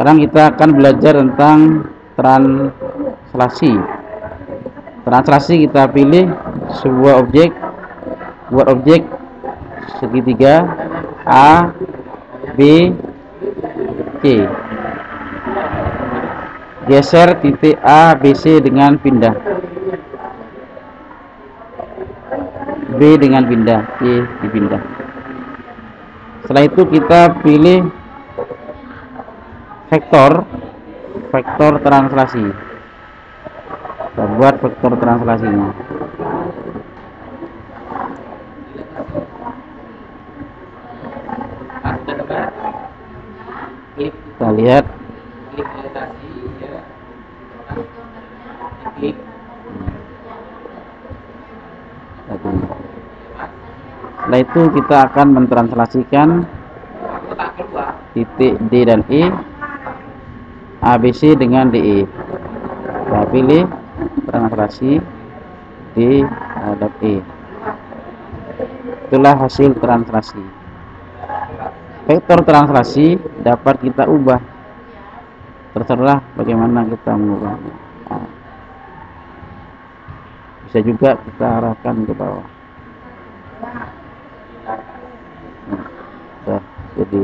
Sekarang kita akan belajar tentang translasi. Translasi kita pilih sebuah objek, buat objek segitiga A, B, C. Geser titik A, B, C dengan pindah. B dengan pindah, C dipindah. Setelah itu kita pilih vektor vektor translasi. Kita buat vektor translasinya. Kita lihat. Setelah itu kita akan mentranslasikan titik D dan E ABC dengan DE. Kita pilih translasi D terhadap E. Itulah hasil translasi. Vektor translasi dapat kita ubah. Terserah bagaimana kita mengubahnya. Bisa juga kita arahkan ke bawah. Nah, jadi